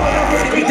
City